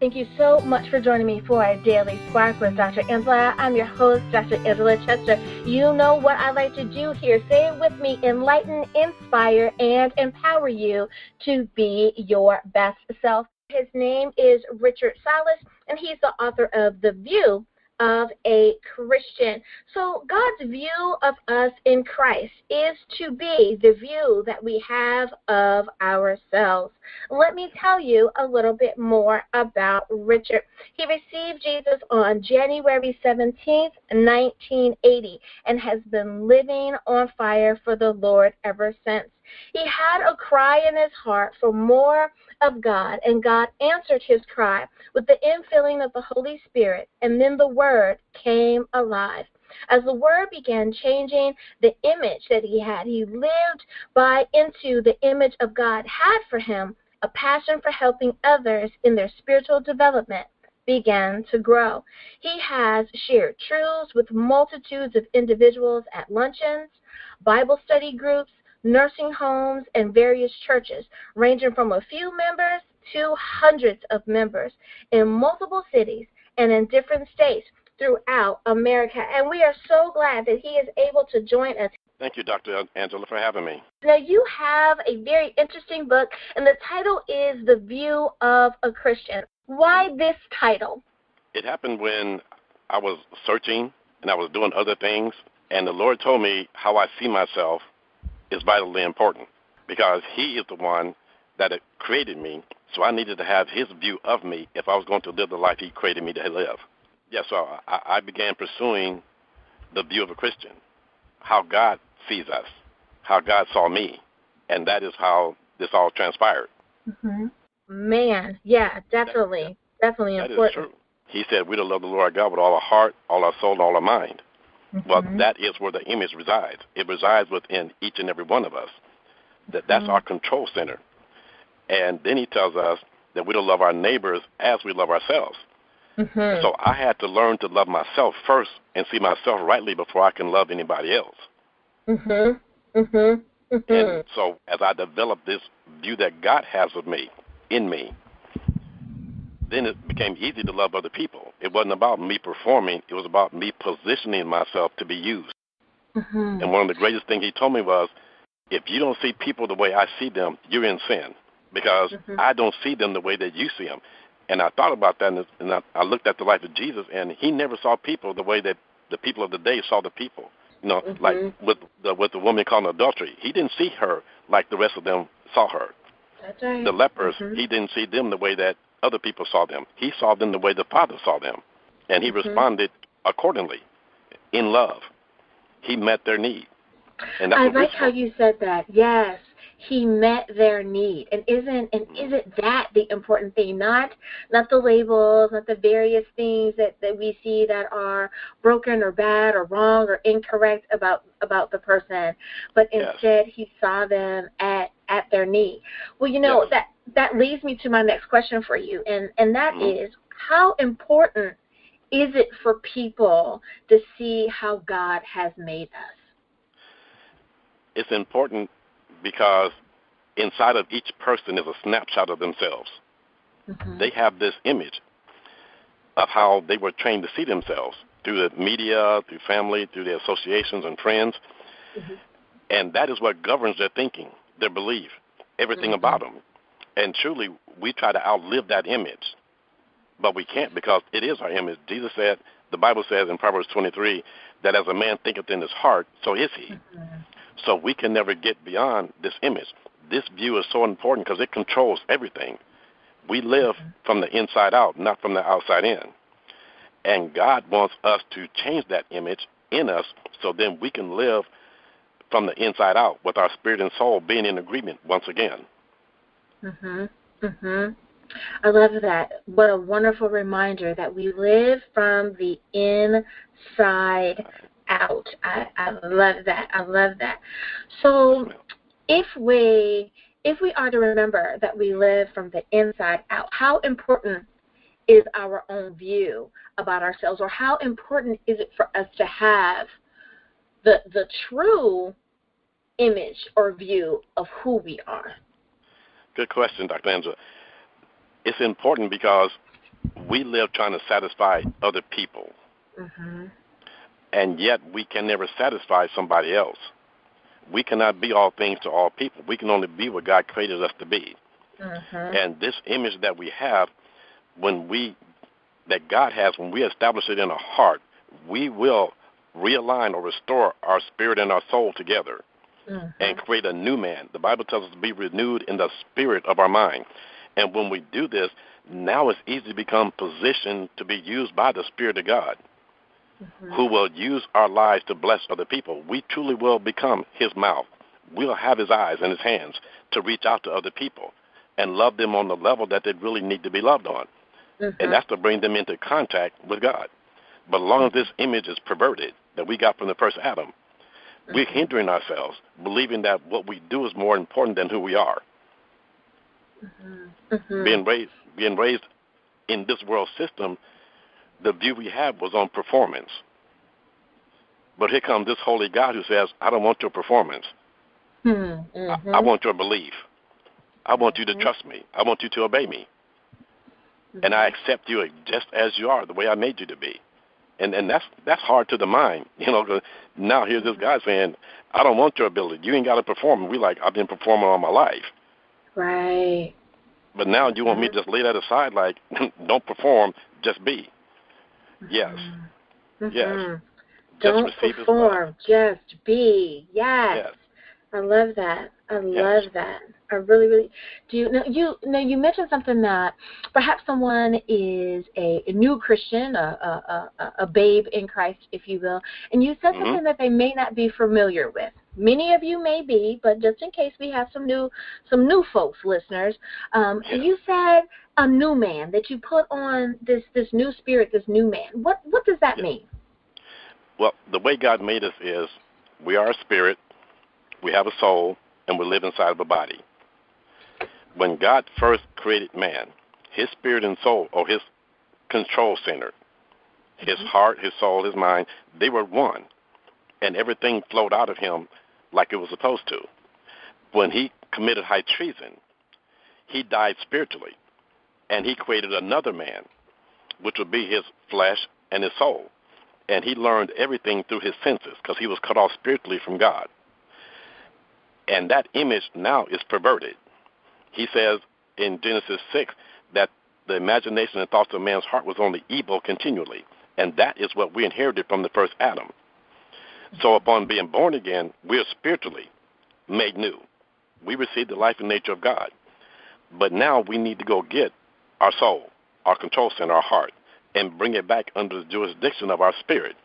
Thank you so much for joining me for a daily spark with Dr. Angela. I'm your host, Dr. Angela Chester. You know what I like to do here. Say it with me enlighten, inspire, and empower you to be your best self. His name is Richard Sallis, and he's the author of The View of a Christian. So, God's view of us in Christ is to be the view that we have of ourselves. Let me tell you a little bit more about Richard. He received Jesus on January 17th, 1980, and has been living on fire for the Lord ever since. He had a cry in his heart for more of God, and God answered his cry with the infilling of the Holy Spirit, and then the Word came alive. As the Word began changing the image that he had, he lived by into the image of God had for him a passion for helping others in their spiritual development began to grow. He has shared truths with multitudes of individuals at luncheons, Bible study groups, nursing homes, and various churches, ranging from a few members to hundreds of members in multiple cities and in different states throughout America. And we are so glad that he is able to join us. Thank you, Dr. Angela, for having me. Now, you have a very interesting book, and the title is The View of a Christian. Why this title? It happened when I was searching and I was doing other things, and the Lord told me how I see myself is vitally important because He is the one that created me. So I needed to have His view of me if I was going to live the life He created me to live. Yeah, so I, I began pursuing the view of a Christian, how God sees us, how God saw me, and that is how this all transpired. Mm-hmm. Man, yeah, definitely, that, definitely that important. Is true. He said, "We to love the Lord our God with all our heart, all our soul, and all our mind." Mm-hmm. Well, that is where the image resides. It resides within each and every one of us. That that's mm-hmm. our control center. And then he tells us that we don't love our neighbors as we love ourselves. Mm-hmm. So I had to learn to love myself first and see myself rightly before I can love anybody else. Mhm. Mhm. And so as I developed this view that God has of me, in me, then it became easy to love other people. It wasn't about me performing, it was about me positioning myself to be used. Mhm. And one of the greatest things he told me was, if you don't see people the way I see them, you're in sin because Mhm. I don't see them the way that you see them. And I thought about that, and I, I looked at the life of Jesus, and he never saw people the way that the people of the day saw the people. You know, Mhm. like with the with the woman caught in adultery, he didn't see her like the rest of them saw her. Right. The lepers, Mhm. he didn't see them the way that other people saw them. He saw them the way the Father saw them, and he Mhm. responded accordingly, in love. He met their need, and I like how you said that. Yes, he met their need, and isn't and isn't that the important thing? Not not the labels, not the various things that that we see that are broken or bad or wrong or incorrect about about the person, but Yes. instead he saw them at at their need. Well, you know Yes. that that leads me to my next question for you, and and that Mhm. is how important is it for people to see how God has made us? it's important because inside of each person is a snapshot of themselves. Mhm. They have this image of how they were trained to see themselves through the media, through family, through their associations and friends. Mhm. And that is what governs their thinking, their belief, everything Mhm. about them. And truly, we try to outlive that image, but we can't because it is our image. Jesus said, the Bible says in Proverbs 23, that as a man thinketh in his heart, so is he. Mhm. So we can never get beyond this image. This view is so important because it controls everything. We live from the inside out, not from the outside in. And God wants us to change that image in us so then we can live from the inside out with our spirit and soul being in agreement once again. Mhm. Mhm. I love that. What a wonderful reminder that we live from the inside out. I, I love that. I love that. So if we if we are to remember that we live from the inside out, how important is our own view about ourselves or how important is it for us to have the the true image or view of who we are? Good question, Dr. Angela. It's important because we live trying to satisfy other people. Mm-hmm. And yet we can never satisfy somebody else. We cannot be all things to all people. We can only be what God created us to be. Mm-hmm. And this image that we have, when we that God has, when we establish it in our heart, we will realign or restore our spirit and our soul together mm-hmm. and create a new man. The Bible tells us to be renewed in the spirit of our mind. And when we do this, now it's easy to become positioned to be used by the Spirit of God, Mm-hmm. who will use our lives to bless other people. We truly will become His mouth. We'll have His eyes and His hands to reach out to other people and love them on the level that they really need to be loved on. Mhm. And that's to bring them into contact with God. But as long as this image is perverted that we got from the first Adam, we're hindering ourselves, believing that what we do is more important than who we are. Mhm. Being raised being raised in this world system, the view we had was on performance. But here comes this holy God who says, I don't want your performance. Mhm. I. I want your belief. I want you to Mhm. trust me. I want you to obey me. And I accept you just as you are, the way I made you to be. And and that's that's hard to the mind, you know. 'cause now here's this guy saying, "I don't want your ability. You ain't got to perform." And we like, I've been performing all my life, Right. but now you want me to just lay that aside, like, don't perform, just be. Yes, Mhm. Yes. Mhm. Don't love. perform, just be. Yes. Yes. I love that. I love that. I really, really do. You, now you now you mentioned something that perhaps someone is a, a new Christian, a, a, a, a babe in Christ, if you will, and you said Mhm. something that they may not be familiar with. Many of you may be, but just in case we have some new some new folks listeners, um, Yeah. you said a new man that you put on this this new spirit, this new man. What what does that Yeah. mean? Well, the way God made us is we are a spirit, we have a soul, and we live inside of a body. When God first created man, his spirit and soul, or his control center, his mm-hmm. heart, his soul, his mind, they were one. And everything flowed out of him like it was supposed to. When he committed high treason, he died spiritually. And he created another man, which would be his flesh and his soul and he learned everything through his senses because he was cut off spiritually from God. And that image now is perverted. He says in Genesis 6 that the imagination and thoughts of man's heart was only evil continually. And that is what we inherited from the first Adam. So upon being born again, we are spiritually made new. We receive the life and nature of God. But now we need to go get our soul, our control center, our heart, and bring it back under the jurisdiction of our spirit,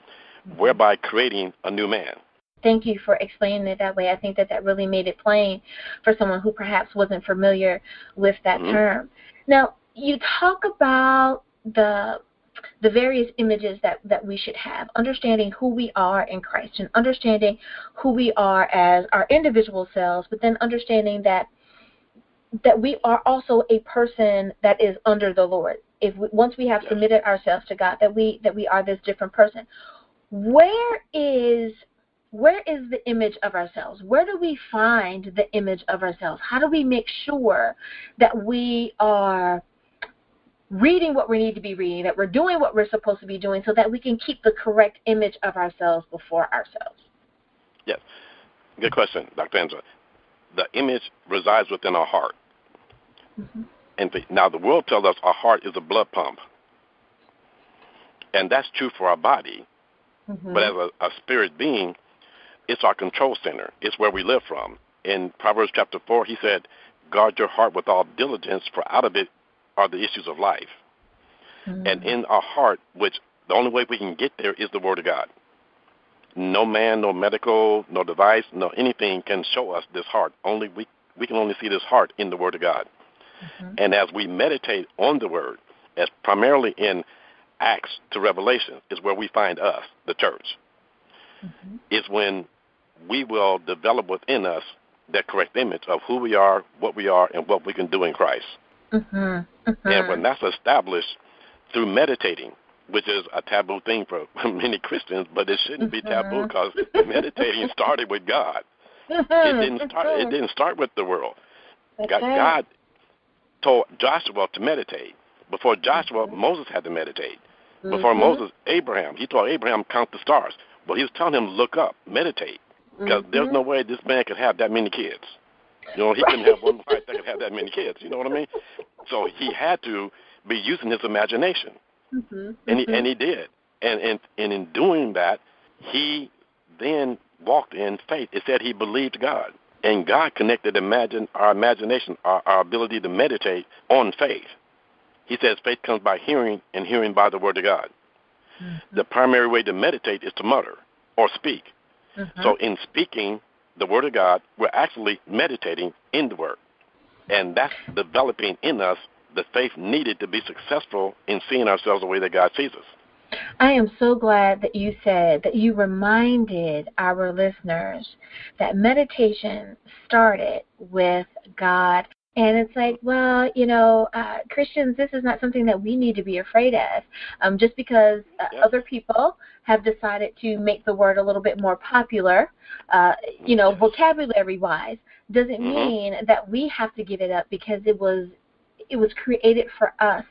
whereby creating a new man. Thank you for explaining it that way. I think that that really made it plain for someone who perhaps wasn't familiar with that Mhm. term. Now, you talk about the the various images that, that we should have, understanding who we are in Christ and understanding who we are as our individual selves, but then understanding that that we are also a person that is under the Lord. If we, once we have Yes. submitted ourselves to God, that we that we are this different person. Where is where is the image of ourselves? Where do we find the image of ourselves? How do we make sure that we are reading what we need to be reading, that we're doing what we're supposed to be doing, so that we can keep the correct image of ourselves before ourselves? Yes. Good question, Dr. Angela. The image resides within our heart. Mm-hmm. And the, now the world tells us our heart is a blood pump. And that's true for our body. Mm-hmm. But as a, a spirit being, it's our control center. It's where we live from. In Proverbs chapter 4, he said, Guard your heart with all diligence, for out of it are the issues of life. Mm-hmm. And in our heart, which the only way we can get there is the Word of God. No man, no medical, no device, no anything can show us this heart. Only we we can only see this heart in the Word of God. Mhm. And as we meditate on the Word, as primarily in Acts to Revelation, is where we find us, the church. Mhm. Is when we will develop within us that correct image of who we are, what we are, and what we can do in Christ. Mhm. And Mhm. when that's established through meditating, which is a taboo thing for many Christians, but it shouldn't be taboo because meditating started with God. It didn't start. It didn't start with the world. God. God told Joshua to meditate, Before Joshua, mm-hmm. Moses had to meditate. Before mm-hmm. Moses, Abraham, he told Abraham count the stars. Well, he was telling him look up, meditate, because mm-hmm. there's no way this man could have that many kids. You know, he right. couldn't have one wife that could have that many kids. You know what I mean? So he had to be using his imagination, mm-hmm. and he mm-hmm. and he did. And and and in doing that, he then walked in faith. It said he believed God, and God connected imagine our imagination, our, our ability to meditate on faith. He says faith comes by hearing, and hearing by the word of God. Mm-hmm. The primary way to meditate is to mutter or speak. Mm-hmm. So in speaking the word of God, we're actually meditating in the word. And that's developing in us the faith needed to be successful in seeing ourselves the way that God sees us. I am so glad that you said that you reminded our listeners that meditation started with God. And it's like, well, you know, uh, Christians, this is not something that we need to be afraid of. Um, just because uh, other people have decided to make the word a little bit more popular, uh, you know, vocabulary wise, doesn't Mhm. mean that we have to give it up because it was it was created for us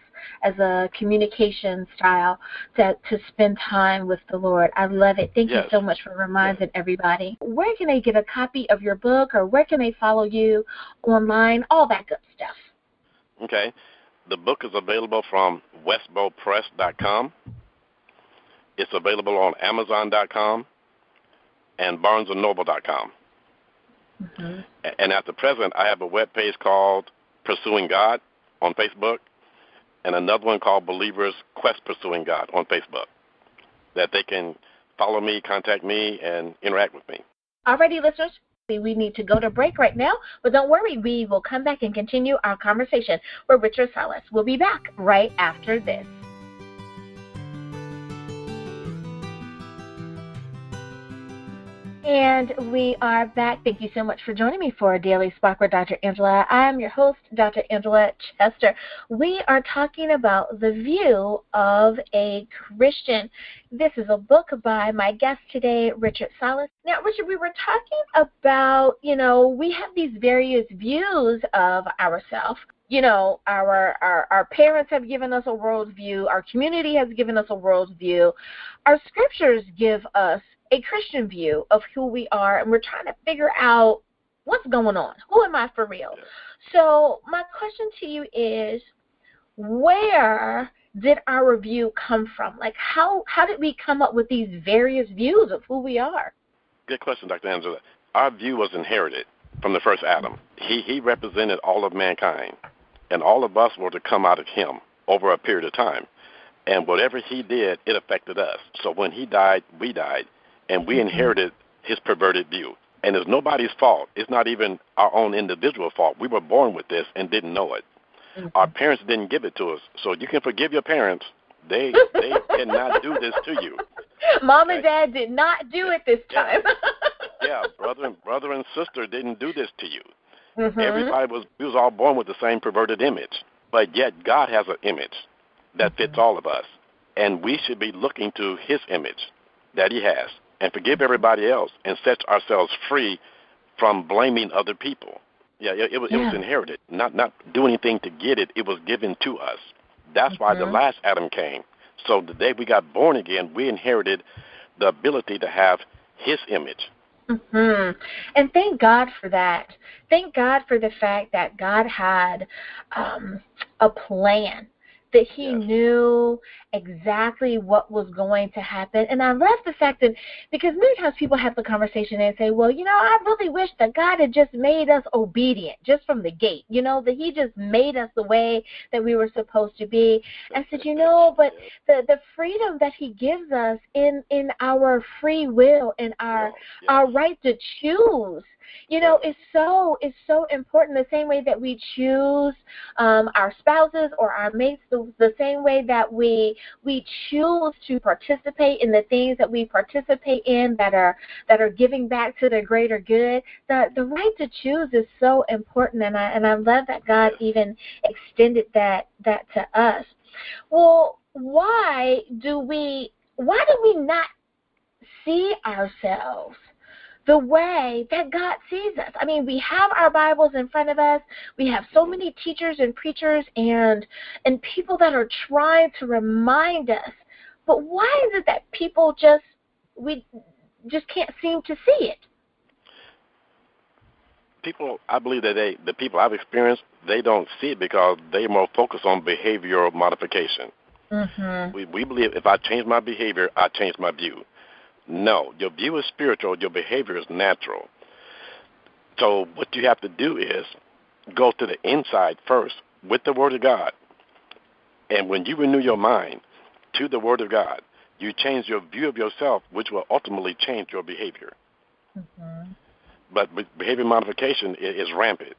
as a communication style to to spend time with the Lord. I love it. Thank Yes. you so much for reminding everybody. Where can they get a copy of your book or where can they follow you online? All that good stuff. Okay. The book is available from westbowpress.com. It's available on amazon.com and barnesandnoble.com. Mm-hmm. And at the present, I have a web page called Pursuing God on Facebook and another one called Believers Quest Pursuing God on Facebook that they can follow me, contact me, and interact with me. Alrighty, listeners. We need to go to break right now, but don't worry, we will come back and continue our conversation with Richard Sallis. We'll be back right after this. And we are back. Thank you so much for joining me for a Daily Spark with Dr. Angela. I am your host, Dr. Angela Chester. We are talking about the view of a Christian. This is a book by my guest today, Richard Sallis. Now, Richard, we were talking about, you know, we have these various views of ourselves you know, our, our our parents have given us a worldview, our community has given us a worldview, our scriptures give us a Christian view of who we are, and we're trying to figure out what's going on. Who am I for real? So my question to you is, where did our view come from? Like, how how did we come up with these various views of who we are? Good question, Dr. Angela. Our view was inherited from the first Adam. He he represented all of mankind, and all of us were to come out of him over a period of time. And whatever he did, it affected us. So when he died, we died, and we mm-hmm. inherited his perverted view. And it's nobody's fault. It's not even our own individual fault. We were born with this and didn't know it. Mm-hmm. Our parents didn't give it to us. So you can forgive your parents. They they cannot do this to you. Mom and Dad did not do it this time. Yeah, brother and brother and sister didn't do this to you. Mhm. Everybody was we was all born with the same perverted image, but yet God has an image that fits mm-hmm. all of us, and we should be looking to His image that He has, and forgive everybody else, and set ourselves free from blaming other people. Yeah, it, it was it was inherited, not not do anything to get it. It was given to us. That's why the Mhm. last Adam came. So the day we got born again, we inherited the ability to have His image. hmm And thank God for that. Thank God for the fact that God had um, a plan, that He Yes. knew exactly what was going to happen. And I love the fact that, because many times people have the conversation and say, well, you know, I really wish that God had just made us obedient just from the gate, you know, that He just made us the way that we were supposed to be. I said, you know, but the, the freedom that He gives us in, in our free will and our our right to choose you know is so is so important the same way that we choose um, our spouses or our mates the, the same way that we we choose to participate in the things that we participate in that are that are giving back to the greater good. The the right to choose is so important and I and I love that God even extended that that to us. Well why do we why do we not see ourselves the way that God sees us. I mean, we have our Bibles in front of us. We have so many teachers and preachers and and people that are trying to remind us. But why is it that people just we just can't seem to see it? People, I believe that they, the people I've experienced, they don't see it because they're more focused on behavioral modification. Mm-hmm. We, we believe if I change my behavior, I change my view. No, your view is spiritual, your behavior is natural. So what you have to do is go to the inside first with the Word of God. And when you renew your mind to the Word of God, you change your view of yourself, which will ultimately change your behavior. Mm-hmm. But behavior modification is, rampant.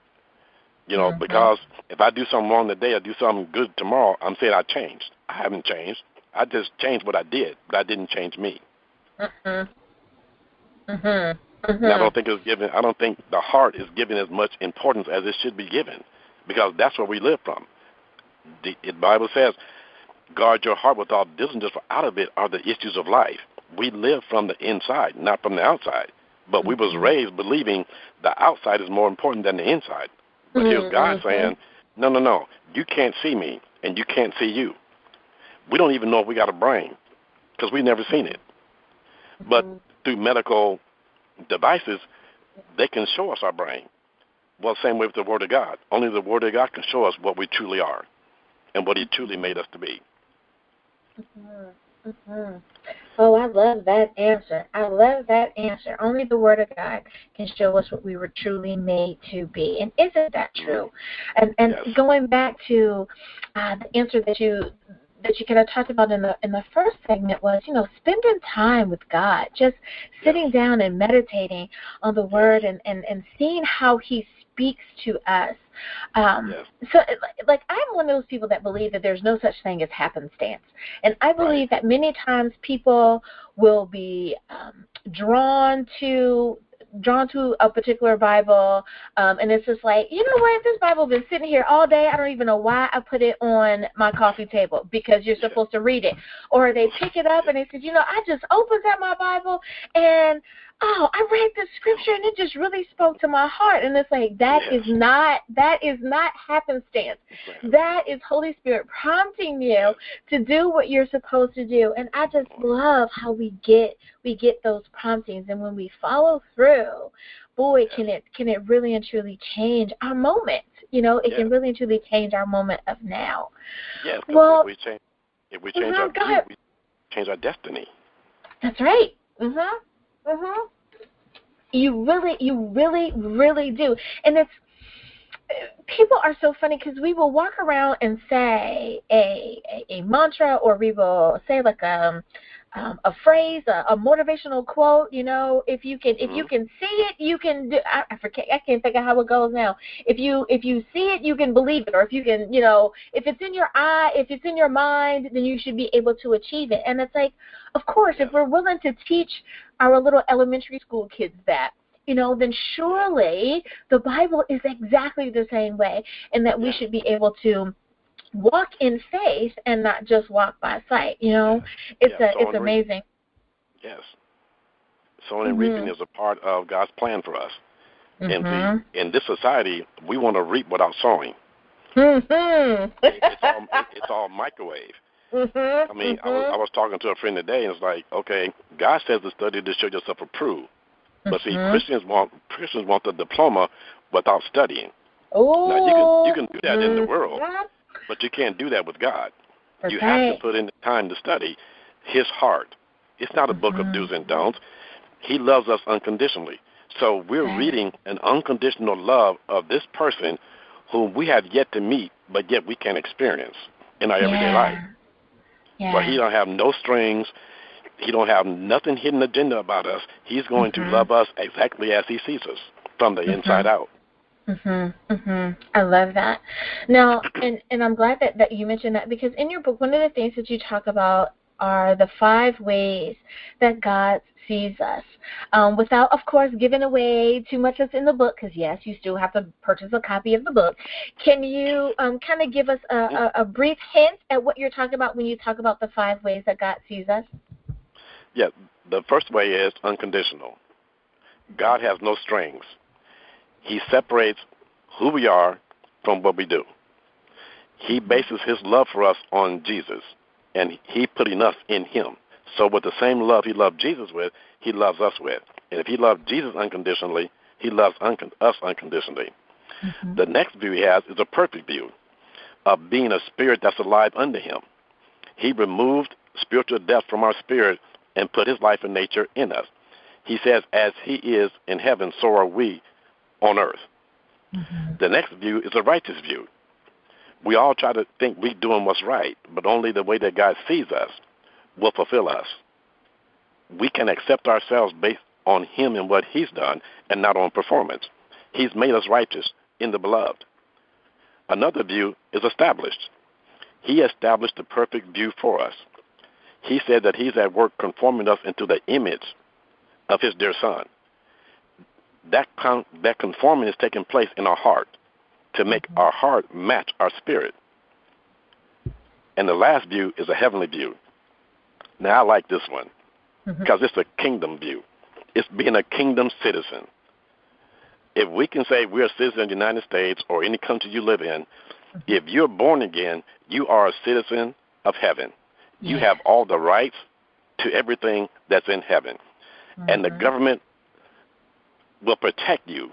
You know, Mhm. because if I do something wrong today, I do something good tomorrow, I'm saying I changed. I haven't changed. I just changed what I did, but I didn't change me. Mhm. Mhm. And I Mhm. don't think it's given. I don't think the heart is given as much importance as it should be given, because that's where we live from. The, the Bible says, "Guard your heart with all diligence, for out of it are the issues of life." We live from the inside, not from the outside. But we was Mhm. raised believing the outside is more important than the inside. But here's God Mhm. saying, "No, no, no. You can't see me, and you can't see you. We don't even know if we got a brain, because we've never seen it. But through medical devices, they can show us our brain. Well, same way with the Word of God. Only the Word of God can show us what we truly are and what He truly made us to be. Mhm. Mhm. Oh, I love that answer. I love that answer. Only the Word of God can show us what we were truly made to be. And isn't that true? And and Yes. going back to uh, the answer that you that you kind of talked about in the in the first segment was, you know, spending time with God, just sitting down and meditating on the Word and and and seeing how He speaks to us. Um, Yes. so, like, I'm one of those people that believe that there's no such thing as happenstance, and I believe that many times people will be um, drawn to drawn to a particular Bible, um, and it's just like, you know what, this Bible been sitting here all day. I don't even know why I put it on my coffee table because you're supposed to read it. Or they pick it up and they said, you know, I just opened up my Bible and oh, I read the scripture and it just really spoke to my heart. And it's like that Yes. is not that is not happenstance. That is Holy Spirit prompting you to do what you're supposed to do. And I just love how we get we get those promptings and when we follow through, boy, can it can it really and truly change our moment. You know, it can really and truly change our moment of now. Yes. 'cause Well- if we change, if we change Mhm, our view, we change our destiny. That's right. Mhm. Mhm. You really, you really, really do, and it's people are so funny because we will walk around and say a, a a mantra or we will say like a um, a phrase, a, a motivational quote. You know, if you can if you Mhm. can see it, you can do. I, I forget. I can't think of how it goes now. If you if you see it, you can believe it, or if you can, you know, if it's in your eye, if it's in your mind, then you should be able to achieve it. And it's like, of course, if we're willing to teach our little elementary school kids that, you know, then surely the Bible is exactly the same way, and that we should be able to walk in faith and not just walk by sight. You know, it's Yeah, a, it's in re- amazing. Yes. Sowing and reaping Mhm. is a part of God's plan for us. And Mhm. see, in this society, we want to reap without sowing. Mm-hmm. It's all, it's all microwave. Mhm. I mean, I was, I was talking to a friend today, and it's like, okay, God says to study to show yourself approved, but see, Mhm. Christians want Christians want the diploma without studying, Oh. Now, you can- you can do that in the mhm. world. But you can't do that with God. You have to put in the time to study His heart. It's not a book of Mhm. do's and don'ts. He loves us unconditionally. So we're Right. reading an unconditional love of this person whom we have yet to meet, but yet we can experience in our everyday life. Yeah. But he don't have no strings. He don't have nothing hidden agenda about us. He's going Mhm. to love us exactly as he sees us from the Mhm. inside out. Mhm. Mhm. I love that. Now, and and I'm glad that that you mentioned that because in your book, one of the things that you talk about are the five ways that God sees us. Um, without, of course, giving away too much that's in the book, because yes, you still have to purchase a copy of the book. Can you um, kind of give us a, a, a brief hint at what you're talking about when you talk about the five ways that God sees us? Yeah, the first way is unconditional. God has no strings. He separates who we are from what we do. He bases his love for us on Jesus, and he put enough in him. So, with the same love he loved Jesus with, he loves us with. And if he loved Jesus unconditionally, he loves un- us unconditionally. Mm-hmm. The next view he has is a perfect view of being a spirit that's alive under him. He removed spiritual death from our spirit and put his life and nature in us. He says, As he is in heaven, so are we on earth. Mm-hmm. The next view is a righteous view. We all try to think we're doing what's right, but only the way that God sees us will fulfill us. We can accept ourselves based on Him and what He's done and not on performance. He's made us righteous in the beloved. Another view is established. He established the perfect view for us. He said that He's at work conforming us into the image of His dear Son. That, con- that conforming is taking place in our heart to make our heart match our spirit. And the last view is a heavenly view. Now, I like this one because mm-hmm. it's a kingdom view. It's being a kingdom citizen. If we can say we're a citizen of the United States or any country you live in, mm-hmm. if you're born again, you are a citizen of heaven. You have all the rights to everything that's in heaven. Mm-hmm. And the mm-hmm. government will protect you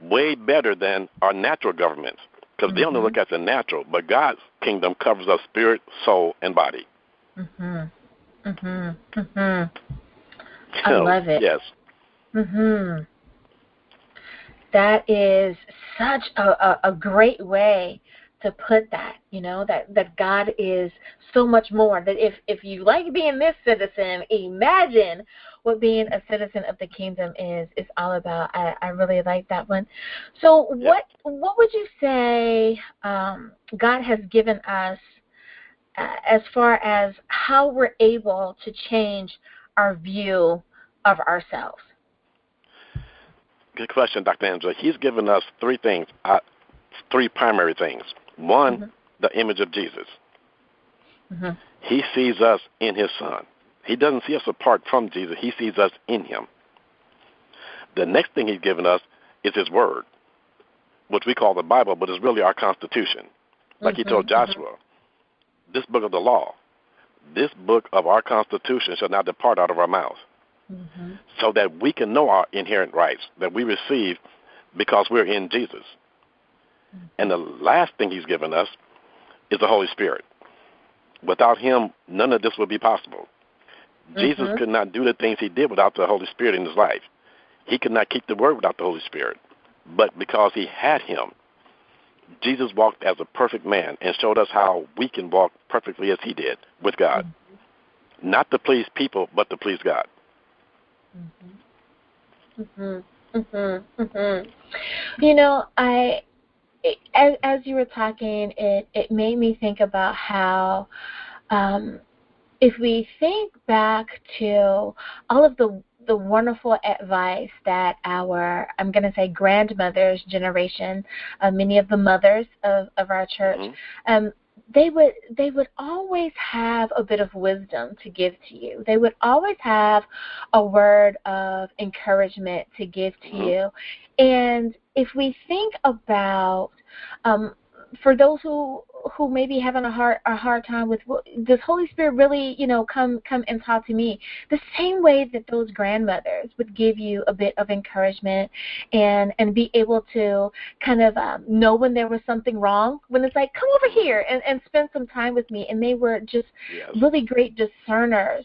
way better than our natural governments because mm-hmm. they only look at the natural, but God's kingdom covers our spirit, soul, and body. Mhm. Mhm. Mhm. I love it. Yes. Mhm. That is such a, a, a great way to put that you know that that god is so much more that if if you like being this citizen imagine what being a citizen of the kingdom is is all about i i really like that one so what what would you say um god has given us uh, as far as how we're able to change our view of ourselves good question dr angela he's given us three things uh, three primary things one, mm-hmm. the image of Jesus. Mm-hmm. He sees us in his son. He doesn't see us apart from Jesus. He sees us in him. The next thing he's given us is his word, which we call the Bible, but it's really our constitution. Like mm-hmm. he told mm-hmm. Joshua, this book of the law, this book of our constitution shall not depart out of our mouth. Mm-hmm. So that we can know our inherent rights that we receive because we're in Jesus. And the last thing he's given us is the Holy Spirit. Without him, none of this would be possible. Mm-hmm. Jesus could not do the things he did without the Holy Spirit in his life. He could not keep the word without the Holy Spirit. But because he had him, Jesus walked as a perfect man and showed us how we can walk perfectly as he did with God. Mm-hmm. Not to please people, but to please God. Mhm. Mhm. Mhm. Mhm. You know, I as, as you were talking, it, it made me think about how um, if we think back to all of the the wonderful advice that our I'm going to say grandmother's generation, uh, many of the mothers of, of our church, mm-hmm. um, they would they would always have a bit of wisdom to give to you. They would always have a word of encouragement to give to mm-hmm. you. And if we think about um, for those who who may be having a hard a hard time with does Holy Spirit really you know come come and talk to me? The same way that those grandmothers would give you a bit of encouragement and and be able to kind of um, know when there was something wrong when it's like come over here and and spend some time with me and they were just really great discerners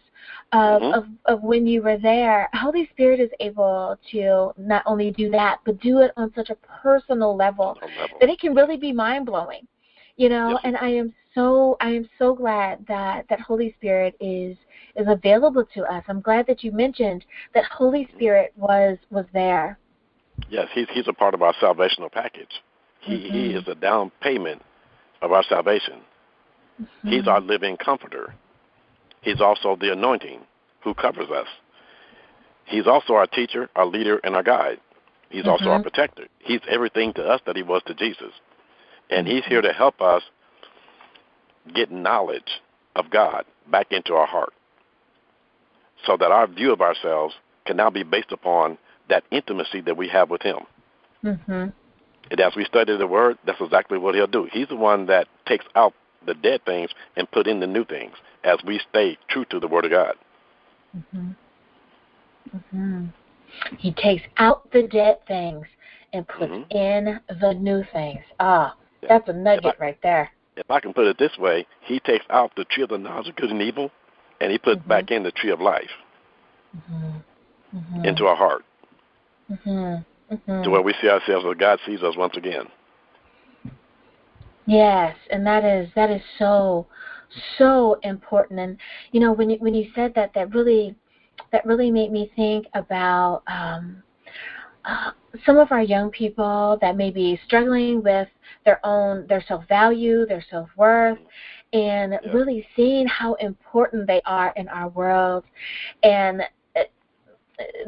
of, mm-hmm. of of when you were there Holy Spirit is able to not only do that but do it on such a personal level, level. that it can really be mind blowing you know yep. and i am so i am so glad that that holy spirit is is available to us i'm glad that you mentioned that holy spirit was was there yes he's he's a part of our salvational package he mm-hmm. he is a down payment of our salvation mm-hmm. he's our living comforter he's also the anointing who covers us he's also our teacher our leader and our guide he's mm-hmm. also our mm-hmm. protector he's everything to us that he was to jesus and He's here to help us get knowledge of God back into our heart so that our view of ourselves can now be based upon that intimacy that we have with Him. Mm-hmm. And as we study the Word, that's exactly what He'll do. He's the one that takes out the dead things and put in the new things as we stay true to the Word of God. Mm-hmm. Mm-hmm. He takes out the dead things and puts Mhm. in the new things. Ah, Yeah. that's a nugget If right there. If I can put it this way, He takes out the tree of the knowledge of good and evil, and He puts back in the tree of life Mm-hmm. Mm-hmm. into our heart, mm-hmm. Mm-hmm. to where we see ourselves as God sees us once again. Yes, and that is that is so so important. And you know, when you, when you said that, that really that really made me think about um, uh, some of our young people that may be struggling with their own their self value, their self worth, and Yeah. really seeing how important they are in our world. And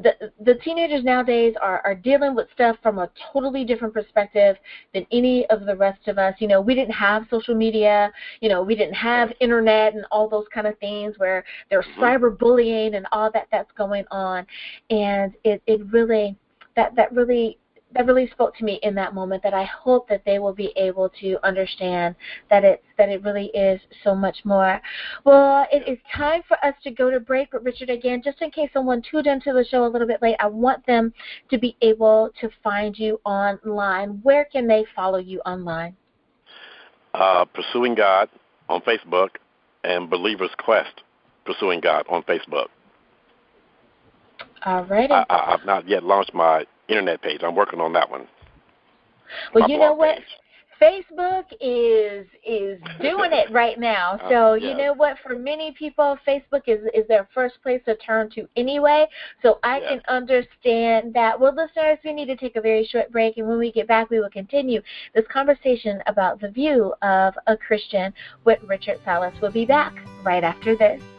the the teenagers nowadays are are dealing with stuff from a totally different perspective than any of the rest of us. You know, we didn't have social media. You know, we didn't have internet and all those kind of things where there's Mhm. cyberbullying and all that that's going on, and it it really that that really that really spoke to me in that moment that I hope that they will be able to understand that it's that it really is so much more. Well, it is time for us to go to break, but Richard, again, just in case someone tuned into the show a little bit late, I want them to be able to find you online. Where can they follow you online? Uh, Pursuing God on Facebook and Believer's Quest Pursuing God on Facebook. All righty. I, I've not yet launched my internet page. I'm working on that one. well, my you know what? page. Facebook is is doing it right now. So Uh, you know what? For many people, Facebook is is their first place to turn to anyway. So I Yeah. can understand that. Well, listeners, we need to take a very short break, and when we get back, we will continue this conversation about the view of a Christian with Richard Sallis. We'll be back right after this.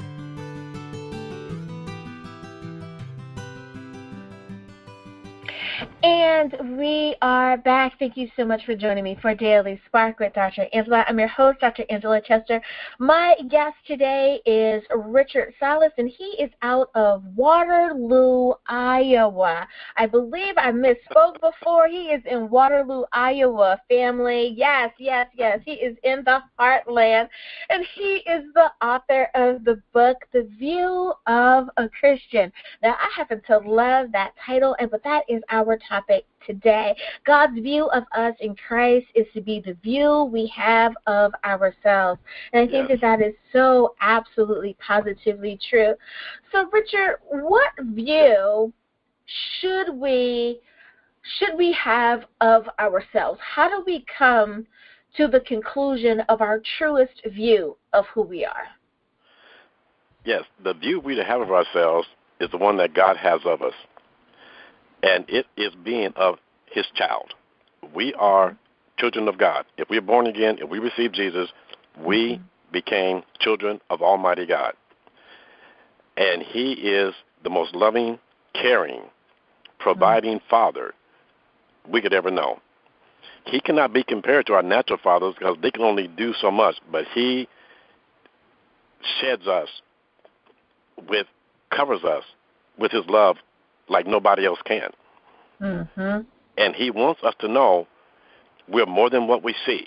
And we are back. Thank you so much for joining me for Daily Spark with Dr. Angela. I'm your host, Dr. Angela Chester. My guest today is Richard Sallis, and he is out of Waterloo, Iowa. I believe I misspoke before. He is in Waterloo, Iowa, family. Yes, yes, yes. He is in the heartland, and he is the author of the book, The View of a Christian. Now, I happen to love that title, and but that is our topic today. God's view of us in Christ is to be the view we have of ourselves. And I think Yes. that that is so absolutely positively true. So, Richard, what view should we should we have of ourselves? How do we come to the conclusion of our truest view of who we are? Yes, the view we have of ourselves is the one that God has of us. And it is being of his child. We are mm-hmm. children of God. If we're born again, if we receive Jesus, we mm-hmm. became children of Almighty God. And he is the most loving, caring, providing mm-hmm. father we could ever know. He cannot be compared to our natural fathers because they can only do so much, but he sheds us with covers us with his love like nobody else can. Mm-hmm. And he wants us to know we're more than what we see.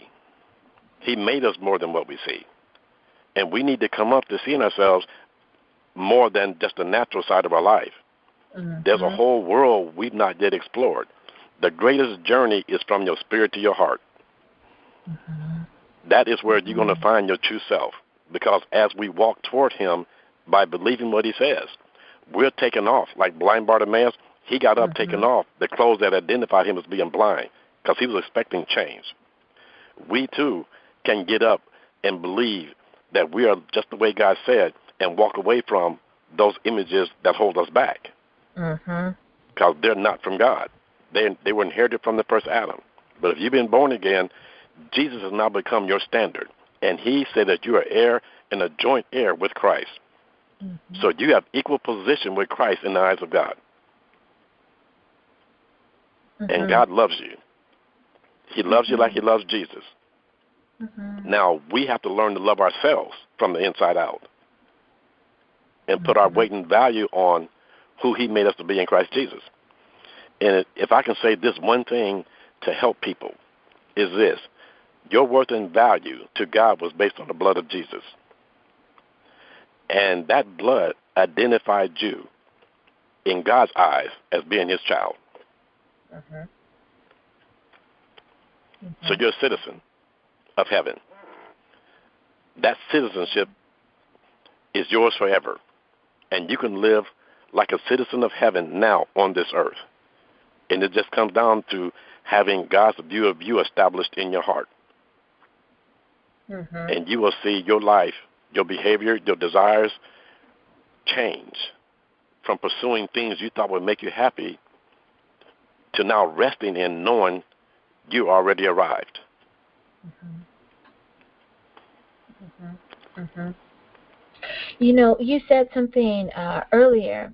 He made us more than what we see. And we need to come up to seeing ourselves more than just the natural side of our life. Mm-hmm. There's a whole world we've not yet explored. The greatest journey is from your spirit to your heart. Mm-hmm. That is where you're going to find your true self. Because as we walk toward Him by believing what He says, we're taken off. Like blind Bartimaeus, he got up, Mhm. taking off the clothes that identified him as being blind because he was expecting change. We too can get up and believe that we are just the way God said and walk away from those images that hold us back Mm-hmm. because they're not from God. They, they were inherited from the first Adam. But if you've been born again, Jesus has now become your standard. And he said that you are heir and a joint heir with Christ. Mm-hmm. So you have equal position with Christ in the eyes of God. Mm-hmm. And God loves you. He loves you like he loves Jesus. Mm-hmm. Now we have to learn to love ourselves from the inside out and put our Mhm. weight and value on who he made us to be in Christ Jesus. And if I can say this one thing to help people, is this your worth and value to God was based on the blood of Jesus. And that blood identified you in God's eyes as being his child. Mm-hmm. Mm-hmm. So you're a citizen of heaven. That citizenship is yours forever. And you can live like a citizen of heaven now on this earth. And it just comes down to having God's view of you established in your heart. Mm-hmm. And you will see your life, your behavior, your desires change from pursuing things you thought would make you happy to now resting in knowing you already arrived. Mm-hmm. Mm-hmm. Mm-hmm. You know, you said something uh, earlier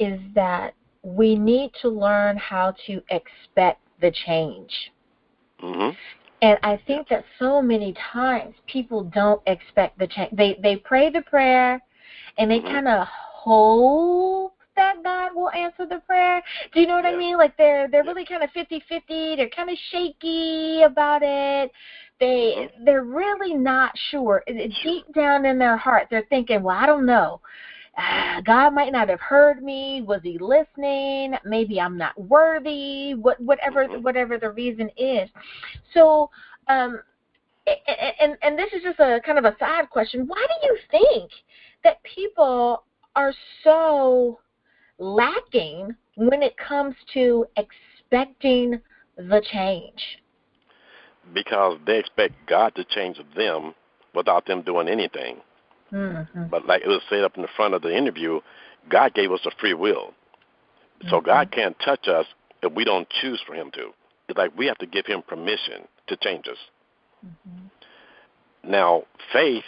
is that we need to learn how to expect the change. Mm-hmm. And I think that so many times people don't expect the change. They they pray the prayer, and they mm-hmm. kind of hope that God will answer the prayer. Do you know what yeah. I mean? Like they're they're really kind of fifty fifty. They're kind of shaky about it. They mm-hmm. they're really not sure. Deep down in their heart, they're thinking, "Well, I don't know. God might not have heard me. Was He listening? Maybe I'm not worthy. What whatever mm-hmm. whatever the reason is." So. um and and this is just a kind of a side question. Why do you think that people are so lacking when it comes to expecting the change? Because they expect God to change them without them doing anything. Mm-hmm. But like it was said up in the front of the interview, God gave us a free will. So mm-hmm. God can't touch us if we don't choose for Him to. It's like we have to give Him permission to change us. Mm-hmm. Now, faith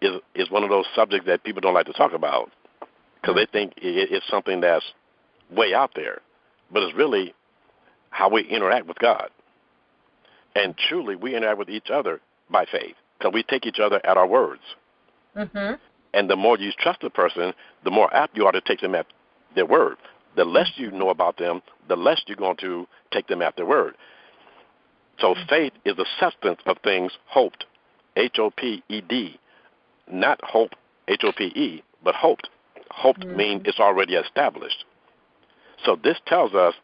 is is one of those subjects that people don't like to talk about because they think it's something that's way out there, but it's really how we interact with God. And truly, we interact with each other by faith because we take each other at our words. Mm-hmm. And the more you trust a person, the more apt you are to take them at their word. The less you know about them, the less you're going to take them at their word. So mm-hmm. faith is the substance of things hoped, H O P E D, not hope, H O P E, but hoped. Hoped mm-hmm. means it's already established. So this tells us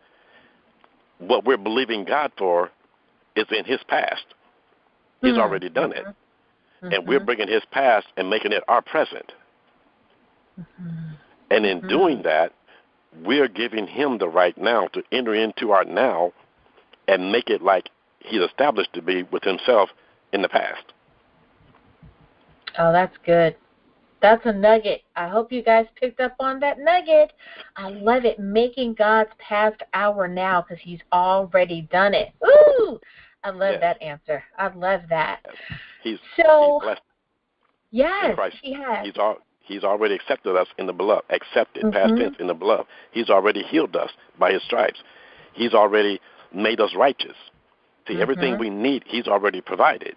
what we're believing God for is in His past. He's mm-hmm. already done it. Mm-hmm. And we're bringing His past and making it our present. Mm-hmm. And in mm-hmm. doing that, we're giving Him the right now to enter into our now and make it like He's established to be with Himself in the past. Oh, that's good. That's a nugget. I hope you guys picked up on that nugget. I love it. Making God's past our now because He's already done it. Ooh, I love yes. that answer. I love that. He's so. He's blessed yes, he has. He's all. He's already accepted us in the beloved. Accepted, mm-hmm. past tense, in the beloved. He's already healed us by His stripes. He's already made us righteous. See, mm-hmm. everything we need, He's already provided.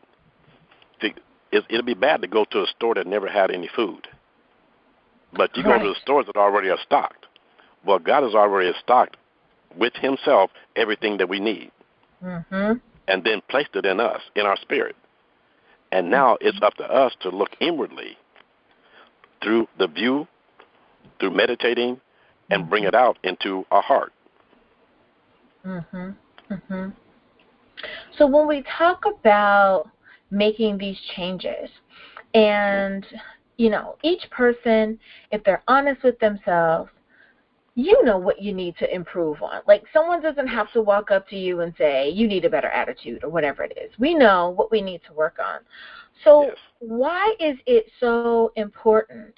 See, it, it'll be bad to go to a store that never had any food. But you right. go to the stores that already are stocked. Well, God has already stocked with Himself everything that we need, mm-hmm. And then placed it in us, in our spirit. And now it's up to us to look inwardly through the view, through meditating, and bring it out into our heart. Mhm. Mhm. So when we talk about making these changes. And, you know, each person, if they're honest with themselves, you know what you need to improve on. Like someone doesn't have to walk up to you and say, you need a better attitude or whatever it is. We know what we need to work on. So, yes. why is it so important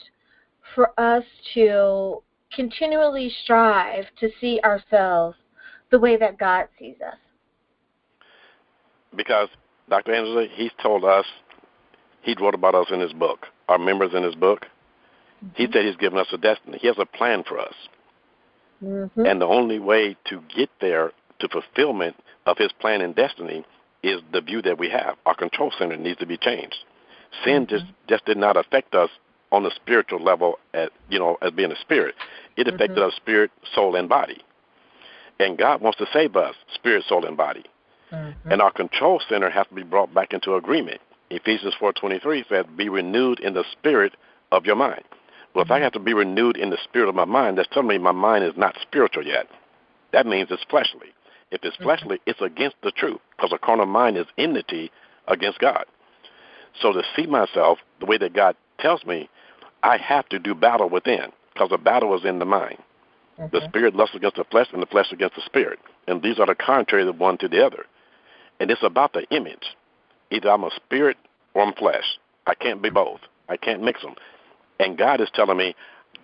for us to continually strive to see ourselves the way that God sees us? Because Dr. Angela, he's told us, he wrote about us in his book, our members in his book. Mm-hmm. He said he's given us a destiny. He has a plan for us. Mm-hmm. And the only way to get there to fulfillment of his plan and destiny is the view that we have. Our control center needs to be changed. Sin mm-hmm. just just did not affect us on the spiritual level, at you know, as being a spirit. It affected mm-hmm. our spirit, soul, and body. And God wants to save us, spirit, soul, and body. Mm-hmm. And our control center has to be brought back into agreement. Ephesians 4.23 says, be renewed in the spirit of your mind. Well, if I have to be renewed in the spirit of my mind, that's telling me my mind is not spiritual yet. That means it's fleshly. If it's mm-hmm. fleshly, it's against the truth because a carnal mind is enmity against God. So to see myself the way that God tells me, I have to do battle within because the battle is in the mind. The spirit lusts against the flesh and the flesh against the spirit. And these are the contrary of one to the other. And it's about the image. Either I'm a spirit or I'm flesh. I can't be both. I can't mix them. And God is telling me,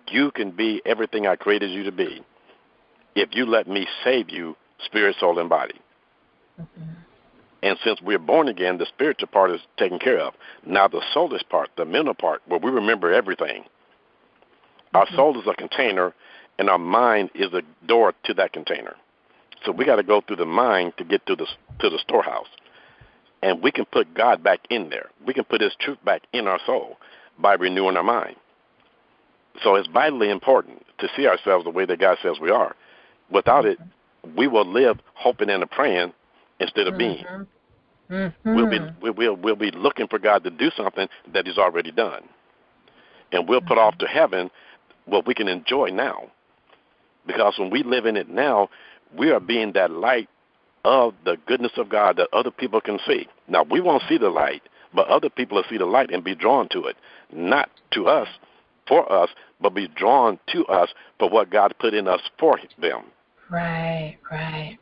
you can be everything I created you to be if you let me save you, spirit, soul, and body. Mm-hmm. And since we're born again, the spiritual part is taken care of. Now the soulless part, the mental part, where we remember everything. Mm-hmm. Our soul is a container, and our mind is a door to that container. So we got to go through the mind to get to the to the storehouse, and we can put God back in there. We can put His truth back in our soul by renewing our mind. So it's vitally important to see ourselves the way that God says we are. Without it, we will live hoping and praying instead of being. Mm-hmm. mm-hmm. We'll be we'll we'll be looking for God to do something that He's already done, and we'll put off to heaven what we can enjoy now. Because when we live in it now, we are being that light of the goodness of God that other people can see. Now we won't see the light, but other people will see the light and be drawn to it, not to us, for us, but be drawn to us for what God put in us for them. Right, right.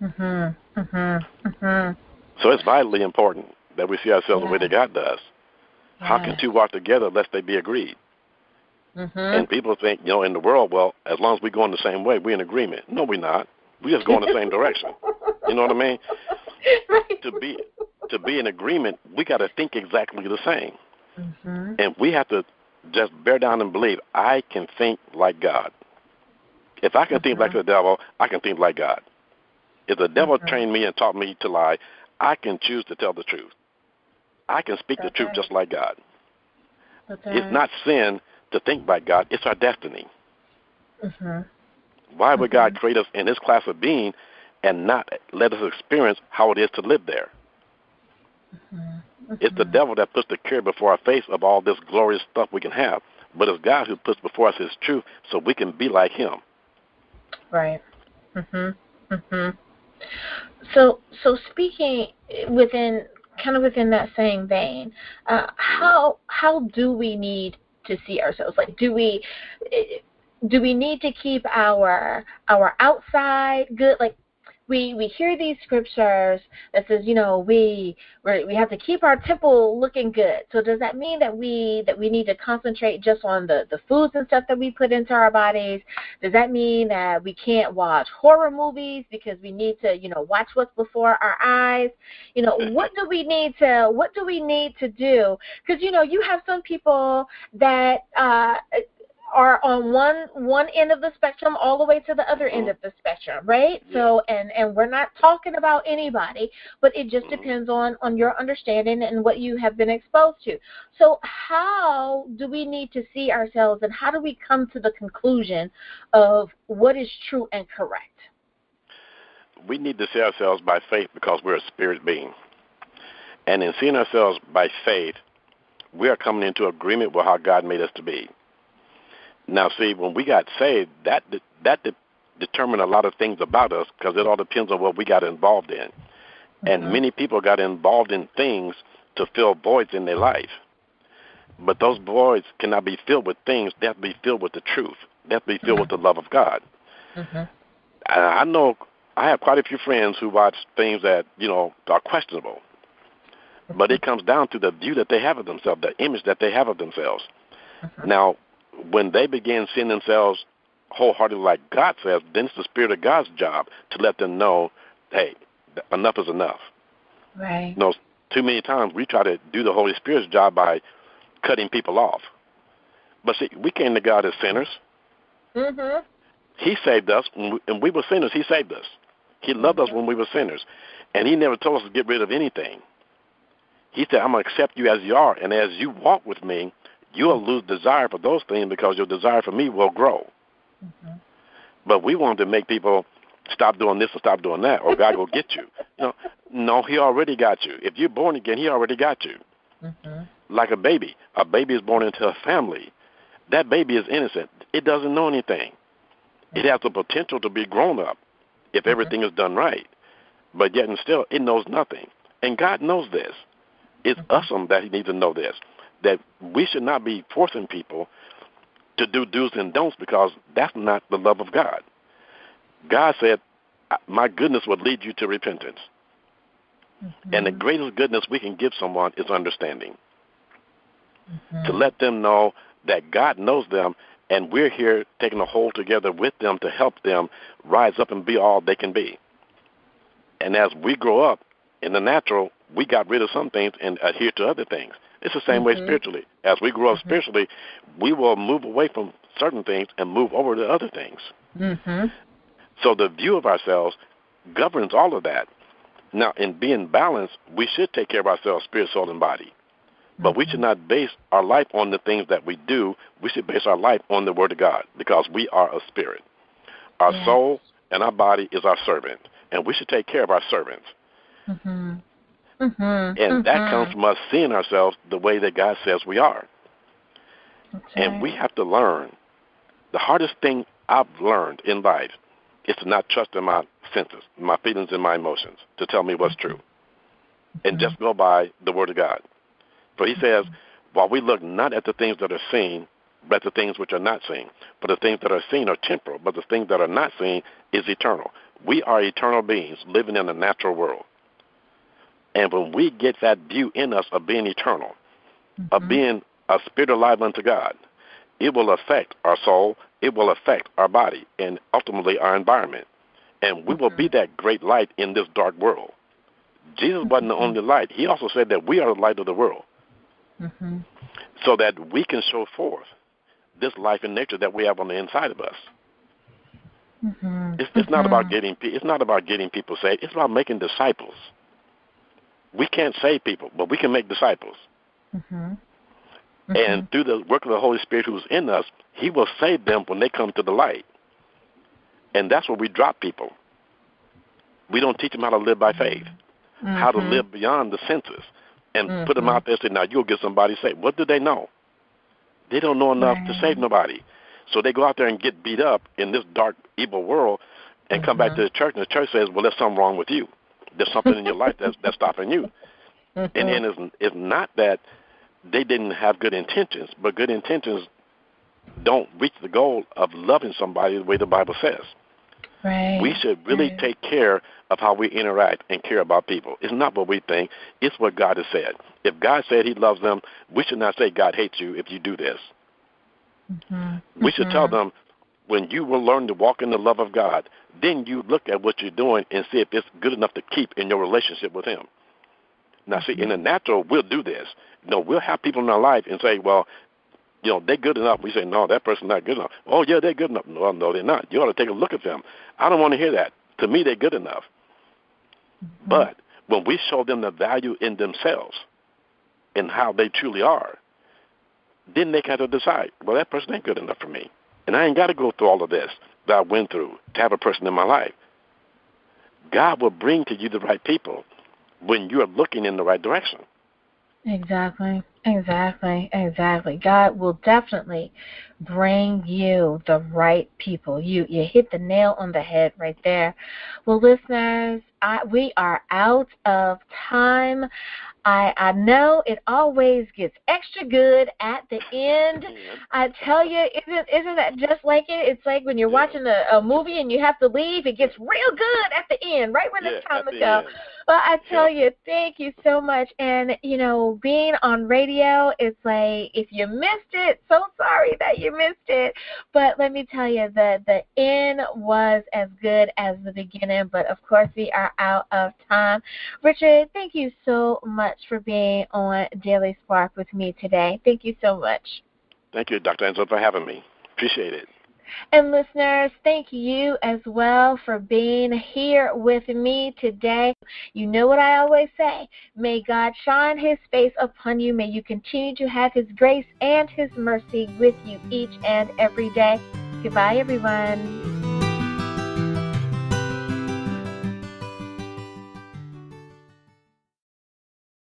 Mhm. Mhm. Mhm. So it's vitally important that we see ourselves yeah. the way that God does. Yeah. How can two walk together lest they be agreed? Mm-hmm. And people think, you know, in the world, well, as long as we go in the same way, we're in agreement. No, we're not. We just go in the same direction. You know what I mean? Right. To be to be in agreement, we got to think exactly the same, mm-hmm. and we have to just bear down and believe. I can think like God. If I can think like the devil, I can think like God. If the devil trained me and taught me to lie, I can choose to tell the truth. I can speak That's the truth just like God. It's right. not sin to think like God. It's our destiny. Mm-hmm. Why would God mm-hmm. create us in this class of being and not let us experience how it is to live there? Mm-hmm. It's the devil that puts the cure before our face of all this glorious stuff we can have, but it's God who puts before us His truth so we can be like Him. Right. Mhm. Mhm. So, so speaking within kind of within that same vein, uh, how how do we need to see ourselves? Like, do we do we need to keep our our outside good? Like, we we hear these scriptures that says you know we we have to keep our temple looking good. So does that mean that we that we need to concentrate just on the the foods and stuff that we put into our bodies? Does that mean that we can't watch horror movies because we need to you know watch what's before our eyes? You know what do we need to what do we need to do? Because you know you have some people that uh are on one one end of the spectrum all the way to the other end of the spectrum right? So and and we're not talking about anybody but it just mm-hmm. depends on on your understanding and what you have been exposed to. So how do we need to see ourselves and how do we come to the conclusion of what is true and correct? We need to see ourselves by faith because we're a spirit being. And in seeing ourselves by faith we are coming into agreement with how god made us to be now, see, when we got saved, that that de- determined a lot of things about us because it all depends on what we got involved in. Mm-hmm. And many people got involved in things to fill voids in their life. But those voids cannot be filled with things. They have to be filled with the truth. They have to be filled mm-hmm. with the love of God. Mm-hmm. I know I have quite a few friends who watch things that you know are questionable, but it comes down to the view that they have of themselves, the image that they have of themselves. Mm-hmm. Now, when they begin seeing themselves wholeheartedly like God says, then it's the Spirit of God's job to let them know, hey, enough is enough. Right. You know, too many times we try to do the Holy Spirit's job by cutting people off. But see, we came to God as sinners. Mhm. He saved us, and we were sinners. He saved us. He loved mm-hmm. us when we were sinners, and He never told us to get rid of anything. He said, "I'm going to accept you as you are, and as you walk with me, you'll lose desire for those things because your desire for me will grow. Mm-hmm. But we want to make people stop doing this and stop doing that, or God will get you. No, no, He already got you. If you're born again, He already got you. Mm-hmm. Like a baby, a baby is born into a family. That baby is innocent. It doesn't know anything. It has the potential to be grown up if mm-hmm. everything is done right, but yet and still, it knows nothing. And God knows this. It's mm-hmm. awesome that He needs to know this. That we should not be forcing people to do do's and don'ts because that's not the love of God. God said, My goodness would lead you to repentance. Mm-hmm. And the greatest goodness we can give someone is understanding. Mm-hmm. To let them know that God knows them and we're here taking a hold together with them to help them rise up and be all they can be. And as we grow up in the natural, we got rid of some things and adhere to other things. It's the same mm-hmm. way spiritually. As we grow up mm-hmm. spiritually, we will move away from certain things and move over to other things. Mm-hmm. So the view of ourselves governs all of that. Now, in being balanced, we should take care of ourselves, spirit, soul, and body. But we should mm-hmm. not base our life on the things that we do. We should base our life on the Word of God because we are a spirit. Our yes. soul and our body is our servant, and we should take care of our servants. Mm-hmm. Mm-hmm. And mm-hmm. that comes from us seeing ourselves the way that God says we are. Okay. And we have to learn. The hardest thing I've learned in life is to not trust in my senses, my feelings, and my emotions to tell me what's true, and mm-hmm. just go by the Word of God. For He says, while we look not at the things that are seen, but at the things which are not seen. For the things that are seen are temporal, but the things that are not seen is eternal. We are eternal beings living in a natural world. And when we get that view in us of being eternal, mm-hmm. of being a spirit alive unto God, it will affect our soul, it will affect our body, and ultimately our environment. And we mm-hmm. will be mm-hmm. that great light in this dark world. Jesus wasn't the mm-hmm. only light. He also said that we are the light of the world. Mm-hmm. So that we can show forth this life and nature that we have on the inside of us. Mm-hmm. It's, it's not about getting it's not about getting people saved. It's about making disciples. We can't save people, but we can make disciples. Mm-hmm. Mm-hmm. And through the work of the Holy Spirit who's in us, He will save them when they come to the light. And that's where we drop people. We don't teach them how to live by faith, mm-hmm. how to mm-hmm. live beyond the senses, and mm-hmm. put them out there and say, now you'll get somebody saved. What do they know? They don't know enough right. to save nobody. So they go out there and get beat up in this dark, evil world and come back to the church, and the church says, well, there's something wrong with you. There's something in your life that's that's stopping you. Mm-hmm. And then it's it's not that they didn't have good intentions, but good intentions don't reach the goal of loving somebody the way the Bible says. Right. We should really right. take care of how we interact and care about people. It's not what we think, it's what God has said. If God said he loves them, we should not say God hates you if you do this. Mm-hmm. We should mm-hmm. tell them when you will learn to walk in the love of God, then you look at what you're doing and see if it's good enough to keep in your relationship with Him. Now, see, in the natural, we'll do this. You know, we'll have people in our life and say, well, you know, they're good enough. We say, no, that person's not good enough. Oh, yeah, they're good enough. No, no, they're not. You ought to take a look at them. I don't want to hear that. To me, they're good enough. Mm-hmm. But when we show them the value in themselves and how they truly are, then they kind of decide, well, that person ain't good enough for me. And I ain't got to go through all of this that I went through to have a person in my life. God will bring to you the right people when you are looking in the right direction. Exactly. Exactly. Exactly. God will definitely bring you the right people. You you hit the nail on the head right there. Well, listeners, I, we are out of time. I I know it always gets extra good at the end. I tell you, isn't isn't that just like it? It's like when you're yeah. watching a, a movie and you have to leave. It gets real good at the end, right when yeah, it's time to go. End. But I tell yeah. you, thank you so much. And you know, being on radio, it's like if you missed it, so sorry that you missed it. But let me tell you, the the end was as good as the beginning. But of course, we are out of time. Richard, thank you so much for being on Daily Spark with me today. Thank you so much. Thank you, Dr. Angela, for having me. Appreciate it. And listeners, thank you as well for being here with me today. You know what I always say. May God shine his face upon you. May you continue to have his grace and his mercy with you each and every day. Goodbye, everyone.